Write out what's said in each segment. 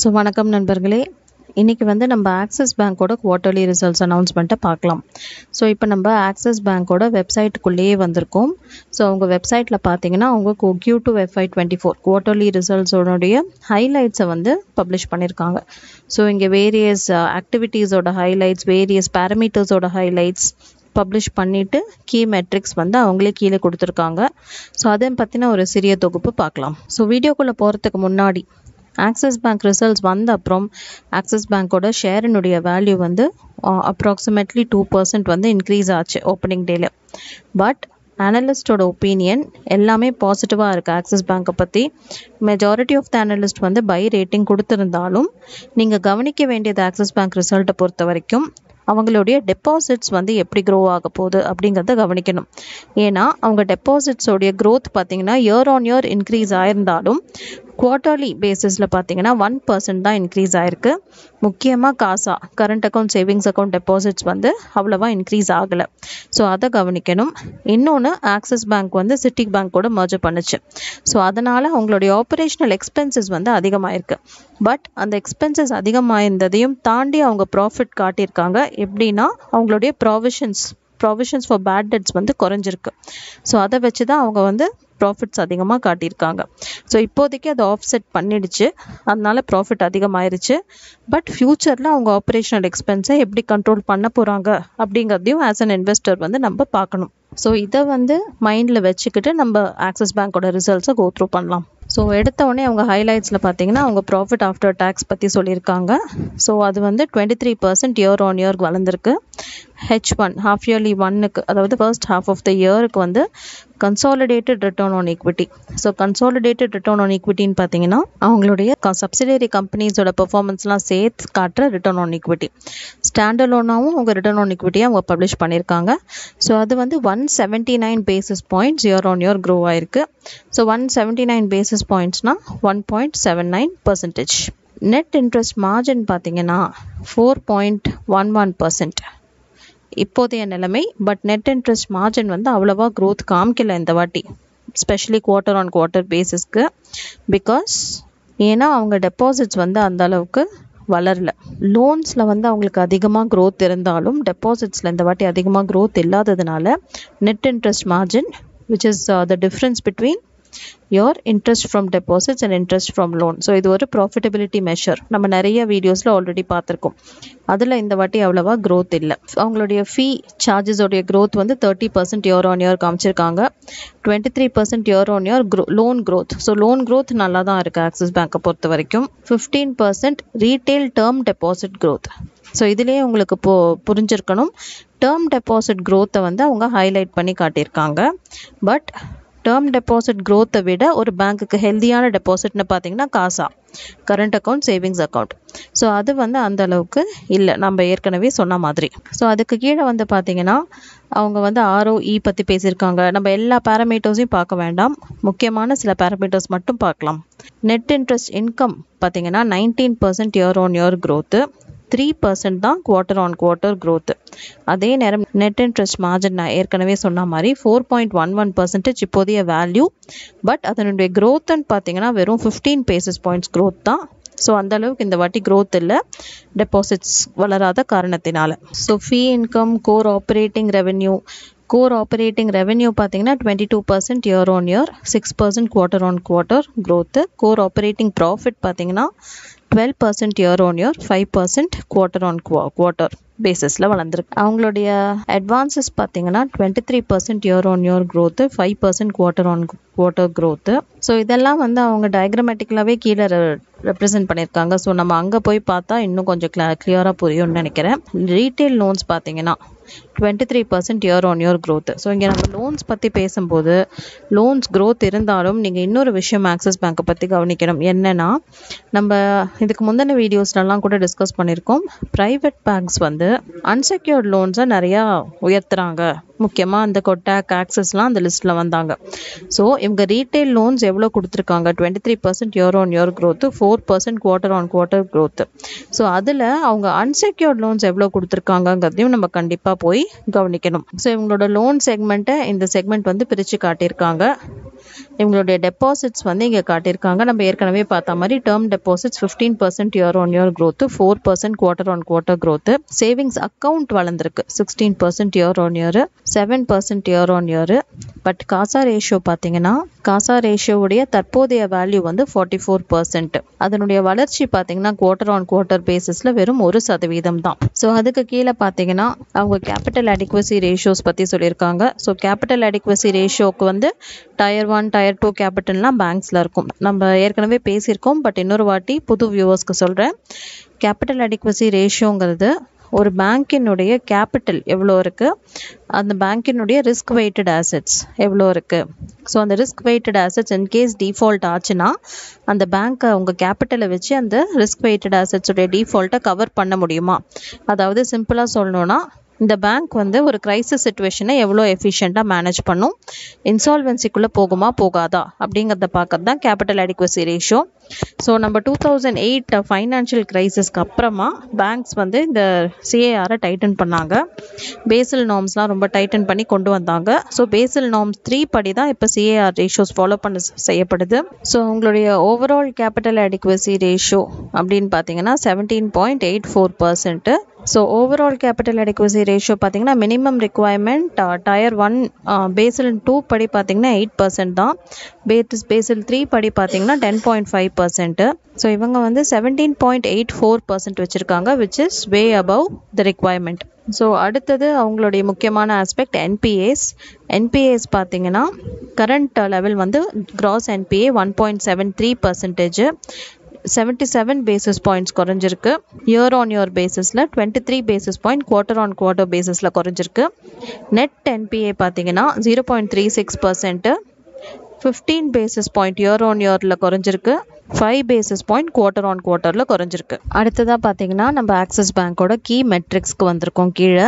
So வணக்கம் நண்பர்களே. இன்றைக்கி வந்து நம்ம ஆக்சிஸ் பேங்க்கோட குவார்ட்டர்லி ரிசல்ட்ஸ் அனௌன்ஸ்மெண்ட்டை பார்க்கலாம். ஸோ இப்போ நம்ம ஆக்சிஸ் பேங்க்கோட வெப்சைட்டுக்குள்ளேயே வந்திருக்கோம். ஸோ அவங்க வெப்சைட்டில் பார்த்தீங்கன்னா அவங்க Q two FY twenty four quarterly ரிசல்ட்ஸோடைய ஹைலைட்ஸை வந்து பப்ளிஷ் பண்ணியிருக்காங்க ஸோ இங்கே வேரியஸ் ஆக்டிவிட்டீஸோட ஹைலைட்ஸ் வேரியஸ் பேரமீட்டர்ஸோட ஹைலைட்ஸ் பப்ளிஷ் பண்ணிவிட்டு கீ மெட்ரிக்ஸ் வந்து அவங்களே கீழே கொடுத்துருக்காங்க. ஸோ அதை பற்றின ஒரு சிறிய தொகுப்பு பார்க்கலாம். ஸோ வீடியோக்குள்ளே போகிறதுக்கு முன்னாடி ஆக்சிஸ் பேங்க் ரிசல்ட்ஸ் வந்த அப்புறம் ஆக்சிஸ் பேங்க்கோட ஷேரினுடைய வேல்யூ வந்து அப்ராக்சிமேட்லி டூ பர்சன்ட் வந்து இன்க்ரீஸ் ஆச்சு ஓப்பனிங் டேல பட் அனலிஸ்டோட ஒப்பீனியன் எல்லாமே பாசிட்டிவாக இருக்குது ஆக்சிஸ் பேங்க்கை பற்றி மெஜாரிட்டி ஆஃப் த அனலிஸ்ட் வந்து பை ரேட்டிங் கொடுத்துருந்தாலும் நீங்கள் கவனிக்க வேண்டியது ஆக்சிஸ் பேங்க் ரிசல்ட்டை பொறுத்த வரைக்கும் அவங்களுடைய டெபாசிட்ஸ் வந்து எப்படி க்ரோ ஆக போகுது அப்படிங்கிறத கவனிக்கணும். ஏன்னா அவங்க டெபாசிட்ஸோடைய க்ரோத் பார்த்தீங்கன்னா இயர் ஆன் இயர் இன்க்ரீஸ் ஆயிருந்தாலும் குவார்ட்டர்லி பேசிஸில் பார்த்தீங்கன்னா ஒன் பர்சன்ட் தான் இன்க்ரீஸ் ஆயிருக்கு. முக்கியமாக CASA current account savings account deposits வந்து அவ்வளோவா இன்க்ரீஸ் ஆகலை. ஸோ அதை கவனிக்கணும். இன்னொன்று ஆக்சிஸ் பேங்க் வந்து சிட்டி பேங்க்கோட மர்ஜர் பண்ணுச்சு. ஸோ அதனால் அவங்களுடைய ஆப்ரேஷனல் எக்ஸ்பென்சஸ் வந்து அதிகமாயிருக்கு. பட் அந்த எக்ஸ்பென்சஸ் அதிகமாயிருந்ததையும் தாண்டி அவங்க ப்ராஃபிட் காட்டியிருக்காங்க. எப்படின்னா அவங்களுடைய provisions provisions for bad debts வந்து குறைஞ்சிருக்கு. ஸோ அதை வச்சு தான் அவங்க வந்து ப்ராஃபிட்ஸ் அதிகமாக காட்டியிருக்காங்க. ஸோ இப்போதைக்கு அதை ஆஃப் செட் பண்ணிடுச்சு. அதனால ப்ராஃபிட் அதிகமாயிருச்சு. பட் ஃப்யூச்சரில் அவங்க ஆப்ரேஷனல் எக்ஸ்பென்ஸை எப்படி கண்ட்ரோல் பண்ண போகிறாங்க அப்படிங்கிறதையும் ஆஸ் அன் இன்வெஸ்டர் வந்து நம்ம பார்க்கணும். ஸோ இதை வந்து மைண்டில் வச்சுக்கிட்டு நம்ம ஆக்சிஸ் பேங்க்கோட ரிசல்ட்ஸை கோ த்ரூ பண்ணலாம். ஸோ எடுத்த உடனே அவங்க ஹைலைட்ஸில் பார்த்தீங்கன்னா அவங்க ப்ராஃபிட் ஆஃப்டர் டேக்ஸ் பற்றி சொல்லியிருக்காங்க. ஸோ அது வந்து twenty three percent year on இயர்க்கு வளர்ந்துருக்கு. ஹெச் ஒன் ஹாஃப் இயர்லி ஒன்னுக்கு அதாவது ஃபர்ஸ்ட் ஹாஃப் ஆஃப் த இயருக்கு வந்து consolidated return on equity so consolidated return on ஈக்விட்டின்னு பார்த்தீங்கன்னா அவங்களுடைய சப்சிடரி கம்பெனிஸோட பெர்ஃபார்மன்ஸ்லாம் சேர்த்து காட்டுற ரிட்டர்ன் ஆன் ஈக்விட்டி ஸ்டாண்டலோனாவும் அவங்க ரிட்டர்ன் ஆன் ஈக்விட்டியை அவங்க பப்ளிஷ் பண்ணியிருக்காங்க ஸோ அது வந்து one seventy nine basis points year on year grow ஆயிருக்கு. So one seventy nine basis பாயிண்ட்ஸ்னால் one point seven nine percentage net interest margin பார்த்தீங்கன்னா four point one one percent இப்போதைய நிலைமை but net interest margin வந்து அவ்வளோவா growth காமிக்கல இந்த வாட்டி. Specially quarter on quarter பேசிஸ்க்கு பிகாஸ் ஏன்னா அவங்க டெபாசிட்ஸ் வந்து அந்த அளவுக்கு வளரல. லோன்ஸில் வந்து அவங்களுக்கு அதிகமாக க்ரோத் இருந்தாலும் டெபாசிட்ஸில் இந்த வாட்டி அதிகமாக க்ரோத் இல்லாததுனால net interest margin which is the difference between your interest from deposits and interest from loan so இது ஒரு ப்ராஃபிட்டபிலிட்டி மெஷர் நம்ம நிறைய வீடியோஸில் ஆல்ரெடி பார்த்துருக்கோம். அதில் இந்த வாட்டி அவ்வளோவா க்ரோத் இல்லை. அவங்களுடைய ஃபீ சார்ஜஸோடைய க்ரோத் வந்து thirty percent year on year காமிச்சிருக்காங்க. Twenty three percent year on year grow loan growth so loan growth நல்லா தான் இருக்குது ஆக்சிஸ் பேங்க்கை பொறுத்த வரைக்கும். Fifteen percent retail term deposit growth so இதுலேயே உங்களுக்கு போ புரிஞ்சிருக்கணும். டேர்ம் டெபாசிட் க்ரோத்தை வந்து அவங்க ஹைலைட் பண்ணி காட்டியிருக்காங்க. பட் டேர்ம் டெபாசிட் க்ரோத்தை விட ஒரு பேங்க்குக்கு ஹெல்த்தியான டெபாசிட்னு பார்த்தீங்கன்னா CASA current account savings account so அது வந்து அந்த அளவுக்கு இல்லை. நம்ம ஏற்கனவே சொன்ன மாதிரி. ஸோ அதுக்கு கீழே வந்து பார்த்தீங்கன்னா அவங்க வந்து ஆர்ஓஇ பற்றி பேசியிருக்காங்க. நம்ம எல்லா பேராமீட்டர்ஸையும் பார்க்க வேண்டாம். முக்கியமான சில பேராமீட்டர்ஸ் மட்டும் பார்க்கலாம். நெட் இன்ட்ரெஸ்ட் இன்கம் பார்த்தீங்கன்னா nineteen percent year on year growth three percent தான் குவார்ட்டர் ஆன் குவார்ட்டர் க்ரோத்து அதே நேரம் நெட் இன்ட்ரெஸ்ட் மார்ஜின் நான் ஏற்கனவே சொன்ன மாதிரி four point one one percentage இப்போதைய வேல்யூ பட் அதனுடைய க்ரோத்துன்னு பார்த்தீங்கன்னா வெறும் ஃபிஃப்டீன் பேசிஸ் பாயிண்ட்ஸ் க்ரோத் தான். ஸோ அந்த அளவுக்கு இந்த வாட்டி க்ரோத் இல்லை. டெபாசிட்ஸ் வளராத காரணத்தினால. So fee income core operating revenue core operating revenue பார்த்தீங்கன்னா twenty two percent year on year six percent quarter on quarter growth core operating profit பார்த்தீங்கன்னா twelve percent year on year five percent quarter on quarter பேசிஸில் வளர்ந்துருக்கு. அவங்களுடைய advances பார்த்தீங்கன்னா twenty three percent year on year growth five percent quarter on quarter growth so இதெல்லாம் வந்து அவங்க டயக்ராமேட்டிக்கலாகவே கீழே represent பண்ணியிருக்காங்க. ஸோ நம்ம அங்கே போய் பார்த்தா இன்னும் கொஞ்சம் கிளா கிளியராக புரியும்னு நினைக்கிறேன். ரீட்டைல் லோன்ஸ் பார்த்தீங்கன்னா twenty three percent year on year growth so இங்கே நம்ம லோன்ஸ் பற்றி பேசும்போது லோன்ஸ் க்ரோத் இருந்தாலும் நீங்கள் இன்னொரு விஷயம் ஆக்சிஸ் பேங்க்கை பற்றி கவனிக்கணும். என்னென்னா நம்ம இதுக்கு முந்தின வீடியோஸ்லலாம் கூட டிஸ்கஸ் பண்ணியிருக்கோம். ப்ரைவேட் பேங்க்ஸ் வந்து அன்செக்யூர்ட் லோன்ஸை நிறையா உயர்த்துறாங்க. முக்கியமாக அந்த கொட்டாக் ஆக்சஸ்லாம் அந்த லிஸ்ட்டில் வந்தாங்க. ஸோ இவங்க ரீட்டைல் லோன்ஸ் எவ்வளோ கொடுத்துருக்காங்க? Twenty three percent year on year growth four percent quarter on quarter growth so அதில் அவங்க அன்செக்யூர்ட் லோன்ஸ் எவ்வளோ கொடுத்துருக்காங்கங்கிறதையும் நம்ம கண்டிப்பாக போய் கவனிக்கணும். ஸோ இவங்களோட லோன் செக்மெண்ட்டை இந்த செக்மெண்ட் வந்து பிரித்து காட்டியிருக்காங்க. இவங்களுடைய டெபாசிட்ஸ் வந்து இங்கே காட்டியிருக்காங்க. நம்ம ஏற்கனவே பார்த்த மாதிரி term deposits fifteen percent year on year growth four percent quarter on quarter growth savings account வளர்ந்துருக்கு. Sixteen percent year on year seven percent year on year but CASA ratio பார்த்தீங்கன்னா காசா ரேஷியோவுடைய தற்போதைய வேல்யூ வந்து forty four percent அதனுடைய வளர்ச்சி பார்த்தீங்கன்னா quarter on quarter பேசிஸில் வெறும் ஒரு சதவீதம் தான். ஸோ அதுக்கு கீழே பார்த்தீங்கன்னா அவங்க கேபிட்டல் அடிக்வசி ரேஷியோஸ் பற்றி சொல்லியிருக்காங்க. ஸோ கேபிட்டல் அடிக்வசி ரேஷியோக்கு வந்து tier one one tier two கேபிட்டல்லாம் பேங்க்ஸில் இருக்கும். நம்ம ஏற்கனவே பேசியிருக்கோம் பட் இன்னொரு வாட்டி புது வியூவர்ஸ்க்கு சொல்கிறேன் கேபிட்டல் அடிக்வசி ரேஷியோங்கிறது ஒரு பேங்க்கினுடைய கேபிட்டல் எவ்வளோ இருக்குது அந்த பேங்க்கினுடைய ரிஸ்க் வெயிட்டட் ஆசட்ஸ் எவ்வளோ இருக்குது ஸோ அந்த risk weighted assets in case default ஆச்சுன்னா அந்த பேங்க்கை உங்கள் கேபிட்டலை வச்சு அந்த ரிஸ்க் வெயிட்டட் ஆசட்ஸுடைய டிஃபால்ட்டை கவர் பண்ண முடியுமா? அதாவது சிம்பிளாக சொல்லணுன்னா இந்த பேங்க் வந்து ஒரு கிரைசிஸ் சுச்சுவேஷனை எவ்வளோ எஃபிஷியண்ட்டாக மேனேஜ் பண்ணும்? இன்சால்வென்சிக்குள்ளே போகுமா போகாதா? அப்படிங்கிறத பார்க்கறது தான் கேபிட்டல் அடிக்வசி ரேஷியோ ஸோ நம்ம டூ தௌசண்ட் எயிட் ஃபைனான்ஷியல் கிரைசிஸ்க்கு அப்புறமா பேங்க்ஸ் வந்து இந்த சிஏஆரை டைட்டன் பண்ணாங்க. பேசல் நார்ம்ஸ்லாம் ரொம்ப டைட்டன் பண்ணி கொண்டு வந்தாங்க. ஸோ பேசல் நார்ம்ஸ் த்ரீ படி தான் இப்போ சிஏஆர் ரேஷியோஸ் ஃபாலோ பண்ண செய்யப்படுது. ஸோ உங்களுடைய ஓவரால் கேபிட்டல் அடிக்வசி ரேஷியோ அப்படின்னு பார்த்தீங்கன்னா seventeen point eight four percent so overall capital adequacy ratio பார்த்தீங்கன்னா minimum requirement tier one Basel two படி பார்த்தீங்கன்னா எயிட் பர்சன்ட் தான். பேஸ் பேசில் த்ரீ படி பார்த்தீங்கன்னா ten point five percent so இவங்க வந்து seventeen point eight four percent வச்சுருக்காங்க which is way above the requirement so அடுத்தது அவங்களுடைய முக்கியமான ஆஸ்பெக்ட் என்பிஏஸ் என்பிஏஸ் பார்த்தீங்கன்னா கரண்ட் லெவல் வந்து gross NPA one point seven three percentage seventy seven basis points குறைஞ்சிருக்கு year on year பேசிஸில் twenty three basis point quarter on quarter பேசிஸில் குறைஞ்சிருக்கு. Net NPA பார்த்தீங்கன்னா zero point three six percent fifteen basis point year on இயரில் குறைஞ்சிருக்கு. Five basis point quarter on குவார்ட்டரில் குறைஞ்சிருக்கு. அடுத்ததாக பார்த்தீங்கன்னா நம்ம ஆக்சிஸ் பேங்க்கோட கீ மெட்ரிக்ஸ்க்கு வந்திருக்கோம் கீழே.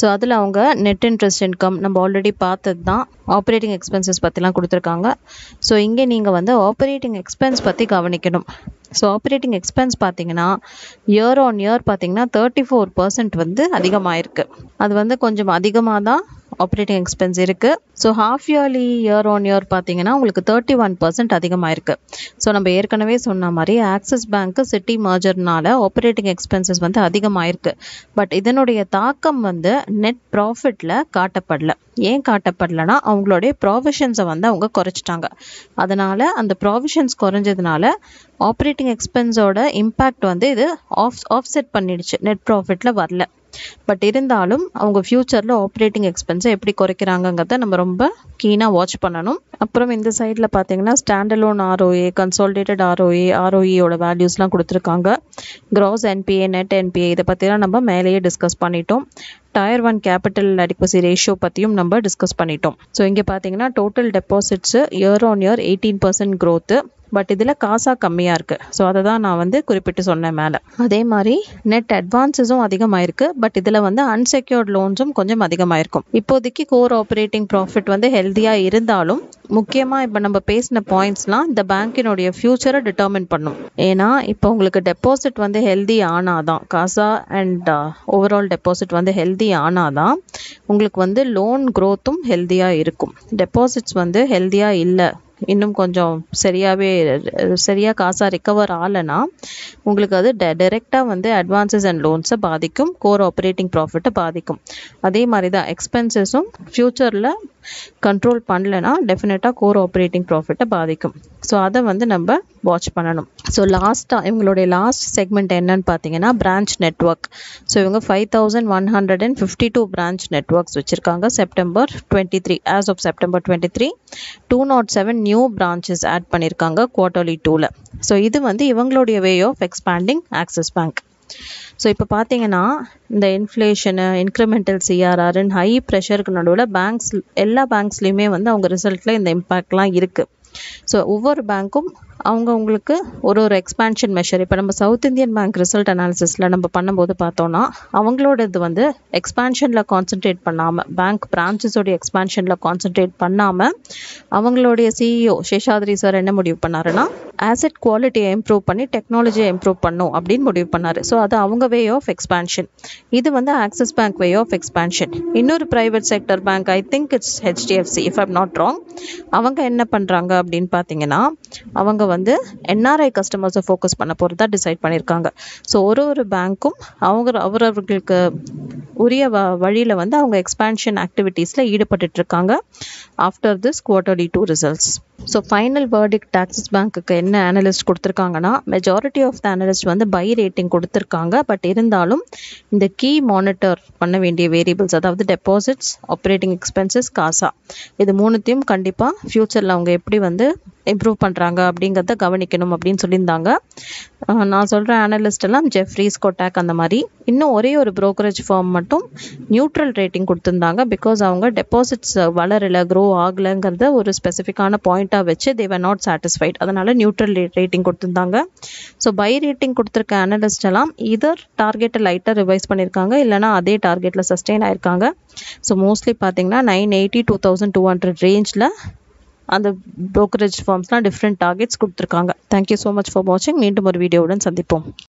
ஸோ அதில் அவங்க நெட் இன்ட்ரெஸ்ட் இன்கம் நம்ம ஆல்ரெடி பார்த்தது தான். ஆப்ரேட்டிங் எக்ஸ்பென்சஸ் பற்றிலாம் கொடுத்துருக்காங்க. ஸோ இங்கே நீங்கள் வந்து ஆப்ரேட்டிங் எக்ஸ்பென்ஸ் பற்றி கவனிக்கணும். ஸோ ஆப்ரேட்டிங் எக்ஸ்பென்ஸ் பார்த்தீங்கன்னா இயர் ஆன் இயர் பார்த்தீங்கன்னா தேர்ட்டி ஃபோர் பர்சன்ட் வந்து அதிகமாயிருக்கு. அது வந்து கொஞ்சம் அதிகமாக தான் ஆப்ரேட்டிங் எக்ஸ்பென்ஸ் இருக்குது so half yearly year on year பார்த்தீங்கன்னா உங்களுக்கு தேர்ட்டி ஒன் பர்சன்ட் அதிகமாயிருக்கு. ஸோ நம்ம ஏற்கனவே சொன்ன மாதிரி ஆக்சிஸ் பேங்க்கு சிட்டி மர்ஜர்னால ஆப்ரேட்டிங் எக்ஸ்பென்சஸ் வந்து அதிகமாயிருக்கு. பட் இதனுடைய தாக்கம் வந்து நெட் ப்ராஃபிட்டில் காட்டப்படல. ஏன் காட்டப்படலைன்னா அவங்களுடைய ப்ராவிஷன்ஸை வந்து அவங்க குறைச்சிட்டாங்க. அதனால் அந்த ப்ராவிஷன்ஸ் குறைஞ்சதுனால ஆப்ரேட்டிங் எக்ஸ்பென்ஸோட இம்பேக்ட் வந்து இது ஆஃப் ஆஃப்செட் பண்ணிடுச்சு. நெட் ப்ராஃபிட்டில் வரல. பட் இருந்தாலும் அவங்க ஃப்யூச்சரில் ஆப்ரேட்டிங் எக்ஸ்பென்ஸை எப்படி குறைக்கிறாங்கங்கிறத நம்ம ரொம்ப கீனாக வாட்ச் பண்ணணும். அப்புறம் இந்த சைடில் பார்த்தீங்கன்னா ஸ்டாண்டலோன் ஆர்ஓஏ கன்சால்டேட்டட் ஆர்ஓஏ ஆர்ஓஇயோட வேல்யூஸ்லாம் கொடுத்துருக்காங்க. க்ராஸ் என்பிஏ நெட் என்பிஏ இதை பற்றிலாம் நம்ம மேலேயே டிஸ்கஸ் பண்ணிட்டோம். Tier one capital adequacy ratio பற்றியும் நம்ம டிஸ்கஸ் பண்ணிட்டோம். ஸோ இங்கே பார்த்தீங்கன்னா total deposits year on year eighteen percent growth but இதில் காசாக கம்மியாக இருக்குது ஸோ அதை தான் நான் வந்து குறிப்பிட்டு சொன்னேன் மேலே. அதே மாதிரி நெட் அட்வான்ஸஸும் அதிகமாயிருக்கு. பட் இதில் வந்து அன்செக்யூர்ட் லோன்ஸும் கொஞ்சம் அதிகமாயிருக்கும். இப்போதைக்கு கோர் ஆப்ரேட்டிங் ப்ராஃபிட் வந்து ஹெல்த்தியாக இருந்தாலும் முக்கியமாக இப்போ நம்ம பேசின பாயிண்ட்ஸ்லாம் இந்த பேங்க்கினுடைய ஃப்யூச்சரை டிட்டர்மின் பண்ணும். ஏன்னா இப்போ உங்களுக்கு டெபாசிட் வந்து ஹெல்தி ஆனாதான் காசா அண்ட் ஓவரால் டெபாசிட் வந்து ஹெல்தி ஆனாதான் உங்களுக்கு வந்து லோன் க்ரோத்தும் ஹெல்த்தியாக இருக்கும். டெபாசிட்ஸ் வந்து ஹெல்த்தியாக இல்லை இன்னும் கொஞ்சம் சரியாகவே சரியாக காசாக ரிக்கவர் ஆகலைன்னா உங்களுக்கு அது டெ டெரெக்டாக வந்து அட்வான்சஸ் அண்ட் லோன்ஸை பாதிக்கும் கோர் ஆப்ரேட்டிங் ப்ராஃபிட்டை பாதிக்கும். அதே மாதிரி தான் எக்ஸ்பென்சஸும் ஃப்யூச்சரில் கண்ட்ரோல் பண்ணலைன்னா டெஃபினட்டாக கோர் ஆப்ரேட்டிங் ப்ராஃபிட்டை பாதிக்கும். ஸோ அதை வந்து நம்ம வாட்ச் பண்ணணும். ஸோ லாஸ்ட்டாக இவங்களுடைய லாஸ்ட் செக்மெண்ட் என்னன்னு பார்த்தீங்கன்னா பிரான்ச் நெட்ஒர்க் ஸோ இவங்க five thousand one hundred and fifty two branch networks வச்சுருக்காங்க. September twenty three as of September twenty three two not seven new branches add பண்ணியிருக்காங்க குவார்டர்லி டூவில் so இது வந்து இவங்களுடைய way of expanding Axis Bank so இப்போ பார்த்தீங்கன்னா இந்த இன்ஃப்ளேஷனு incremental சிஆர்ஆர்னு high ப்ரெஷருக்கு நடுவில் பேங்க்ஸ் எல்லா பேங்க்ஸ்லேயுமே வந்து அவங்க ரிசல்ட்டில் இந்த இம்பேக்ட்லாம் இருக்குது ஸோ ஒவ்வொரு பேங்க்கும் அவங்க உங்களுக்கு ஒரு ஒரு எக்ஸ்பேன்ஷன் மெஷர் இப்போ நம்ம சவுத் இந்தியன் பேங்க் ரிசல்ட் அனாலிசிஸில் நம்ம பண்ணும்போது பார்த்தோன்னா அவங்களோட இது வந்து எக்ஸ்பேன்ஷனில் கான்சென்ட்ரேட் பண்ணாமல் பேங்க் பிரான்ச்சஸோடைய எக்ஸ்பேன்ஷனில் கான்சென்ட்ரேட் பண்ணாமல் அவங்களுடைய சிஇஓ சேஷாதிரி சார் என்ன முடிவு பண்ணாருன்னா ஆசெட் குவாலிட்டியை இம்ப்ரூவ் பண்ணி டெக்னாலஜியை இம்ப்ரூவ் பண்ணும் அப்படின்னு முடிவு பண்ணார். ஸோ அது அவங்க வே ஆஃப் எக்ஸ்பான்ஷன் இது வந்து Axis Bank way of expansion இன்னொரு private sector bank I think it's HDFC if I'm not wrong அவங்க என்ன பண்ணுறாங்க அப்படின்னு பார்த்தீங்கன்னா அவங்க வந்து என்ஆர்ஐ கஸ்டமர்ஸை ஃபோக்கஸ் பண்ண போகிறதா டிசைட் பண்ணியிருக்காங்க ஸோ ஒரு ஒரு பேங்க்கும் அவங்க அவரவர்களுக்கு உரிய வ வழியில் வந்து அவங்க எக்ஸ்பேன்ஷன் ஆக்டிவிட்டீஸில் ஈடுபட்டுட்ருக்காங்க. After this quarterly two results so final verdict Axis பேங்க்குக்கு என்ன அனலிஸ்ட் கொடுத்துருக்காங்கன்னா மெஜாரிட்டி ஆஃப் த அனலிஸ்ட் வந்து பை ரேட்டிங் கொடுத்துருக்காங்க. பட் இருந்தாலும் இந்த கீ மானிட்டர் பண்ண வேண்டிய வேரியபிள்ஸ் அதாவது டெபாசிட்ஸ் ஆப்ரேட்டிங் எக்ஸ்பென்சஸ் காசா இது மூணுத்தையும் கண்டிப்பாக ஃப்யூச்சரில் அவங்க எப்படி வந்து இம்ப்ரூவ் பண்ணுறாங்க அப்படிங்கிறத கவனிக்கணும் அப்படின்னு சொல்லியிருந்தாங்க. நான் சொல்கிற அனலிஸ்ட் எல்லாம் ஜெஃப்ரீஸ் கொட்டாக் அந்த மாதிரி. இன்னும் ஒரே ஒரு ப்ரோக்கரேஜ் ஃபார்ம் மட்டும் நியூட்ரல் ரேட்டிங் கொடுத்துருந்தாங்க பிகாஸ் அவங்க டெபாசிட்ஸ் வளரலை க்ரோ ஆகலைங்கிறத ஒரு ஸ்பெசிஃபிக்கான பாயிண்ட்டாக வச்சு தேவர் நாட் சாட்டிஸ்ஃபைட் அதனால் நியூட்ரல் ரேட்டிங் கொடுத்துருந்தாங்க. ஸோ பை ரேட்டிங் கொடுத்துருக்க அனலிஸ்ட் எல்லாம் இதர் டார்கெட்டை லைட்டாக ரிவைஸ் பண்ணியிருக்காங்க இல்லைனா அதே டார்கெட்டில் சஸ்டெயின் ஆயிருக்காங்க. ஸோ மோஸ்ட்லி பார்த்தீங்கன்னா nine eighty two thousand two hundred ரேஞ்சில் அந்த ப்ரோக்கரேஜ் ஃபார்ம்ஸ்லாம் டிஃப்ரெண்ட் டார்கெட்ஸ் கொடுத்துருக்காங்க. Thank you so much for வாட்சிங் மீண்டும் ஒரு வீடியோவுடன் சந்திப்போம்.